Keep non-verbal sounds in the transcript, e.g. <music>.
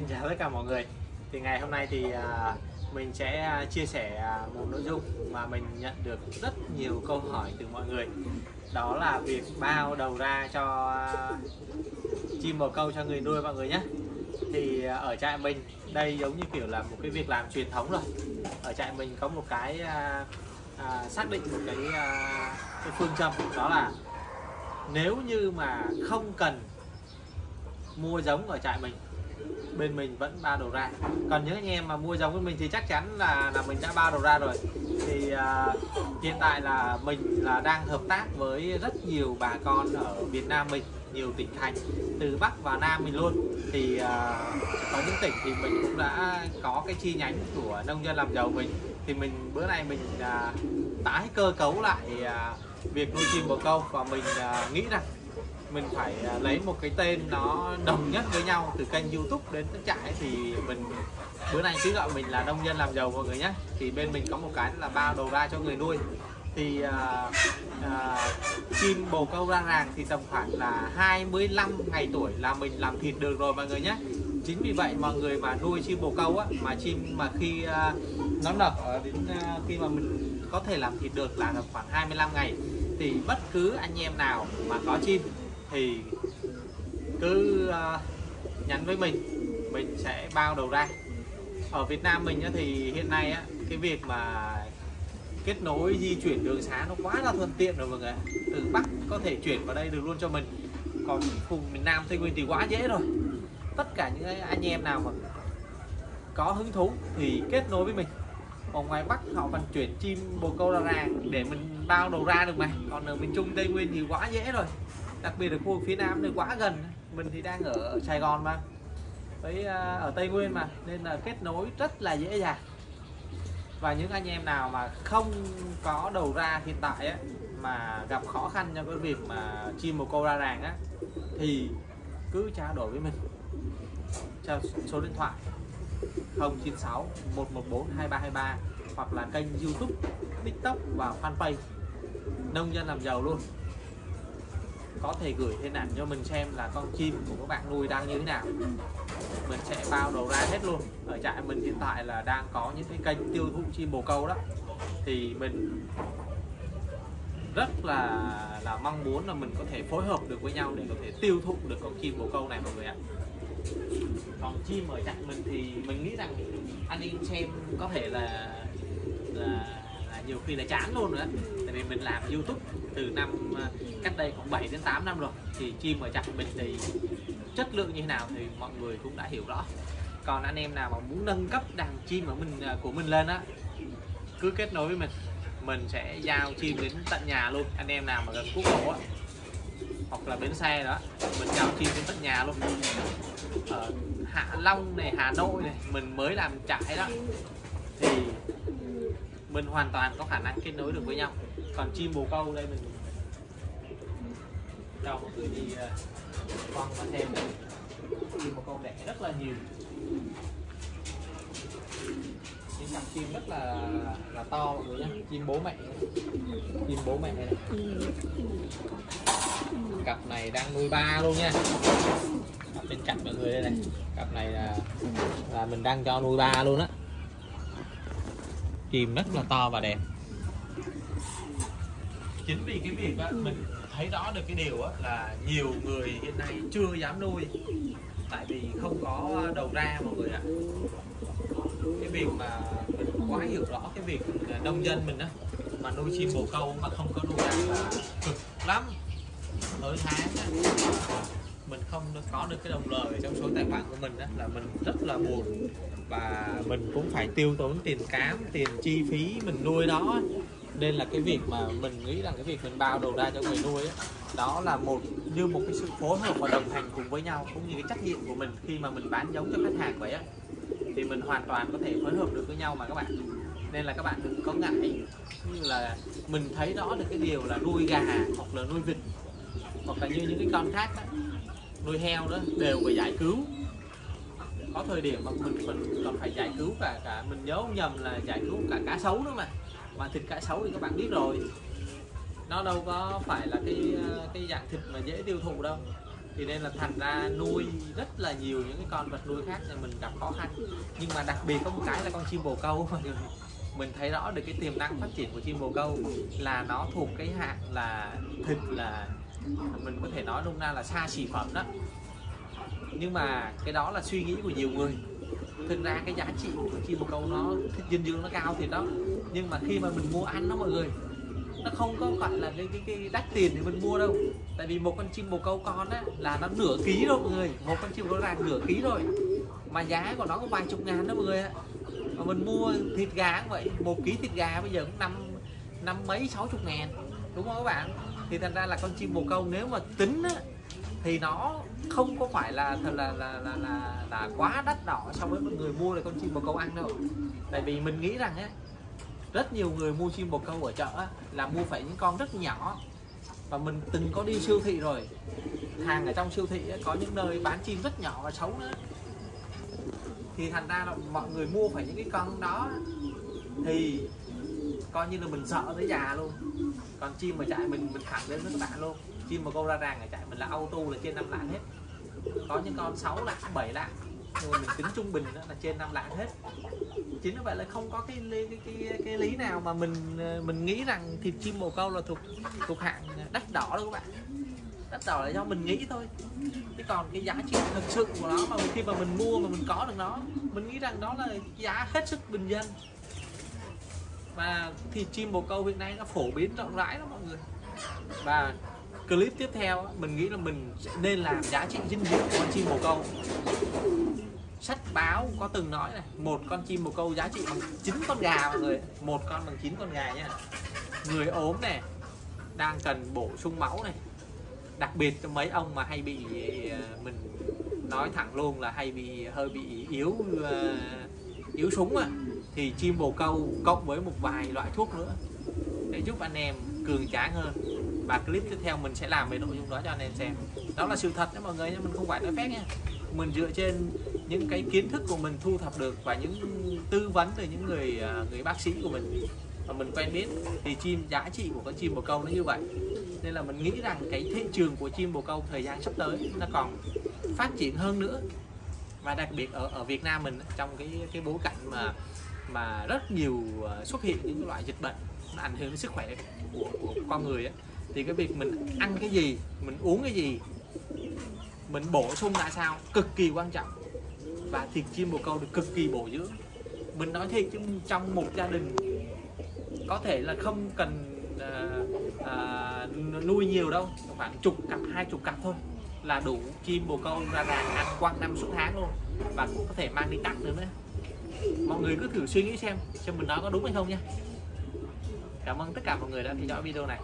Xin chào tất cả mọi người. Thì ngày hôm nay thì à, mình sẽ à, chia sẻ à, một nội dung mà mình nhận được rất nhiều câu hỏi từ mọi người. Đó là việc bao đầu ra cho chim bồ câu cho người nuôi mọi người nhé. Thì ở trại mình đây giống như kiểu là một cái việc làm truyền thống rồi. Ở trại mình có một cái à, à, xác định một cái, à, cái phương châm đó là nếu như mà không cần mua giống ở trại mình bên mình vẫn ba đầu ra còn những anh em mà mua giống với mình thì chắc chắn là là mình đã ba đầu ra rồi. Thì uh, hiện tại là mình là đang hợp tác với rất nhiều bà con ở Việt Nam mình nhiều tỉnh thành từ Bắc vào Nam mình luôn. Thì uh, có những tỉnh thì mình cũng đã có cái chi nhánh của nông dân làm giàu mình. Thì mình bữa nay mình uh, tái cơ cấu lại uh, việc nuôi chim bồ câu và mình uh, nghĩ rằng mình phải à, lấy một cái tên nó đồng nhất với nhau từ kênh youtube đến trại thì mình bữa nay cứ gọi mình là nông dân làm giàu mọi người nhé. Thì bên mình có một cái là bao đầu ra cho người nuôi. Thì uh, uh, chim bồ câu ra ràng thì tầm khoảng là 25 ngày tuổi là mình làm thịt được rồi mọi người nhé. Chính vì vậy mọi người mà nuôi chim bồ câu á mà chim mà khi uh, nó nở đến uh, khi mà mình có thể làm thịt được là tầm khoảng 25 ngày. Thì bất cứ anh em nào mà có chim thì cứ uh, nhắn với mình. Mình sẽ bao đầu ra. Ở Việt Nam mình thì hiện nay á, cái việc mà kết nối di chuyển đường xá nó quá là thuận tiện rồi mọi người từ Bắc có thể chuyển vào đây được luôn cho mình. Còn vùng miền Nam Tây Nguyên thì quá dễ rồi. Tất cả những anh em nào mà có hứng thú thì kết nối với mình. Còn ngoài Bắc họ vận chuyển chim bồ câu ra ràng để mình bao đầu ra được mà. Còn ở miền Trung Tây Nguyên thì quá dễ rồi đặc biệt là khu vực phía nam thì quá gần. Mình thì đang ở Sài Gòn mà. Với à, ở Tây Nguyên mà. Nên là kết nối rất là dễ dàng. Và những anh em nào mà không có đầu ra hiện tại á, mà gặp khó khăn trong cái việc mà chim một câu ra ràng á thì cứ trao đổi với mình. Cho số điện thoại 096 114 2323 hoặc là kênh YouTube, TikTok và fanpage nông dân làm giàu luôn có thể gửi hình ảnh cho mình xem là con chim của các bạn nuôi đang như thế nào. Mình sẽ bao đầu ra hết luôn. Ở trại mình hiện tại là đang có những cái kênh tiêu thụ chim bồ câu đó. Thì mình rất là là mong muốn là mình có thể phối hợp được với nhau để có thể tiêu thụ được con chim bồ câu này mọi người ạ. Còn chim ở trại mình thì mình nghĩ rằng anh em xem có thể là là nhiều khi là chán luôn nữa tại vì mình làm youtube từ năm à, cách đây khoảng 7 đến 8 năm rồi, thì chim ở trại mình thì chất lượng như thế nào thì mọi người cũng đã hiểu rõ. Còn anh em nào mà muốn nâng cấp đàn chim của mình à, của mình lên á, cứ kết nối với mình. Mình sẽ giao chim đến tận nhà luôn. Anh em nào mà gần quốc lộ á, hoặc là bến xe đó, mình giao chim đến tận nhà luôn. Ở Hạ Long này, Hà Nội này, mình mới làm trại đó. Thì mình hoàn toàn có khả năng kết nối được với nhau. Còn chim bồ câu đây mình cho mọi người đi uh, con và xem chim bồ câu đẻ rất là nhiều. Những cặp chim rất là là to mọi người nhé chim bố mẹ. Chim bố mẹ này cặp này đang nuôi ba luôn nha. Cặp bên cạnh mọi người đây này. Cặp này là là mình đang cho nuôi ba luôn á chìm rất là to và đẹp. Chính vì cái việc đó mình thấy rõ được cái điều đó là nhiều người hiện nay chưa dám nuôi. Tại vì không có đầu ra mọi người ạ. Cái việc mà mình quá hiểu rõ cái việc nông dân mình á mà nuôi chim bồ câu mà không có đầu ra là cực lắm. Tới tháng á, mình không có được cái đồng lời trong số tài khoản của mình đó là mình rất là buồn và mình cũng phải tiêu tốn tiền cám tiền chi phí mình nuôi nó nên là cái việc mà mình nghĩ rằng cái việc mình bao đầu ra cho người nuôi ấy, đó là một như một cái sự phối hợp và đồng hành cùng với nhau cũng như cái trách nhiệm của mình khi mà mình bán giống cho khách hàng vậy á thì mình hoàn toàn có thể phối hợp được với nhau mà các bạn. Nên là các bạn đừng có ngại như là mình thấy rõ được cái điều là nuôi gà hoặc là nuôi vịt hoặc là như những cái con khác đó, nuôi heo đó đều phải giải cứu có thời điểm mà mình mình còn phải giải cứu cả cả mình nhớ không nhầm là giải cứu cả cá sấu nữa mà. Mà thịt cá sấu thì các bạn biết rồi. Nó đâu có phải là cái cái dạng thịt mà dễ tiêu thụ đâu. Thì nên là thành ra nuôi rất là nhiều những cái con vật nuôi khác thì mình gặp khó khăn. Nhưng mà đặc biệt có một cái là con chim bồ câu. <laughs> Mình thấy rõ được cái tiềm năng phát triển của chim bồ câu là nó thuộc cái hạng là thịt là, mình có thể nói nôm na là xa xỉ phẩm đó nhưng mà cái đó là suy nghĩ của nhiều người. Thực ra cái giá trị của chim bồ câu nó dinh dưỡng nó cao thì đó. Nhưng mà khi mà mình mua ăn nó mọi người nó không có phải là cái cái, cái đắt tiền thì mình mua đâu. Tại vì một con chim bồ câu con á là nó nửa ký rồi mọi người. Một con chim bồ câu ràng nửa ký rồi. Mà giá của nó có vài chục ngàn đó mọi người ạ. Mà mình mua thịt gà cũng vậy một ký thịt gà bây giờ cũng năm năm mấy sáu chục ngàn. Đúng không các bạn? Thì thành ra là con chim bồ câu nếu mà tính á, thì nó không có phải là thật là là, là là là quá đắt đỏ so với một người mua là con chim bồ câu ăn đâu. Tại vì mình nghĩ rằng ấy rất nhiều người mua chim bồ câu ở chợ á, là mua phải những con rất nhỏ. Và mình từng có đi siêu thị rồi hàng ở trong siêu thị ấy, có những nơi bán chim rất nhỏ và xấu nữa. Thì thành ra là mọi người mua phải những cái con đó. Thì coi như là mình sợ tới già luôn. Còn chim mà chạy mình mình thẳng lên với các bạn luôn chim mà câu ra ràng ở chạy mình là auto là trên năm lạng hết. Có những con 6 lạng 7 lạng. Nhưng mà mình tính trung bình đó là trên năm lạng hết. Chính như vậy là không có cái cái, cái cái lý nào mà mình ờ, mình nghĩ rằng thịt chim bồ câu là thuộc thuộc hạng đắt đỏ đâu các bạn. Đắt đỏ là do mình nghĩ thôi. Chứ còn cái giá trị thực sự của nó mà khi mà mình mua mà mình có được nó mình nghĩ rằng đó là giá hết sức bình dân. Và thịt chim bồ câu hiện nay nó phổ biến rộng rãi lắm mọi người. Và clip tiếp theo mình nghĩ là mình sẽ nên làm giá trị dinh dưỡng của con chim bồ câu. Sách báo có từng nói này, một con chim bồ câu giá trị bằng chín con gà mọi người, một con bằng chín con gà nha. Người ốm này, đang cần bổ sung máu này. Đặc biệt cho mấy ông mà hay bị ờ, mình nói thẳng luôn là hay bị, hơi bị yếu ờ, yếu súng à thì chim bồ câu cộng với một vài loại thuốc nữa để giúp anh em cường tráng hơn và clip tiếp theo mình sẽ làm về nội dung đó cho anh em xem. Đó là sự thật đó mọi người mình không phải nói phép nha mình dựa trên những cái kiến thức của mình thu thập được và những tư vấn từ những người à, người bác sĩ của mình. Và mình quen biết thì chim giá trị của con chim bồ câu nó như vậy. Nên là mình nghĩ rằng cái thị trường của chim bồ câu thời gian sắp tới nó còn phát triển hơn nữa. Và đặc biệt ở ở Việt Nam mình trong cái cái bối cảnh mà mà rất nhiều à, xuất hiện những loại dịch bệnh ảnh hưởng đến sức khỏe của, của con người ấy thì cái việc mình ăn cái gì mình uống cái gì mình bổ sung ra sao cực kỳ quan trọng. Và thịt chim bồ câu được cực kỳ bổ dưỡng. Mình nói thiệt chứ trong một gia đình có thể là không cần uh, uh, nuôi nhiều đâu khoảng chục cặp hai chục cặp thôi là đủ chim bồ câu ra ràng ăn quanh năm suốt tháng luôn. Và cũng có thể mang đi tặng nữa nữa. Mọi người cứ thử suy nghĩ xem xem mình nói có đúng hay không nha cảm ơn tất cả mọi người đã theo dõi video này.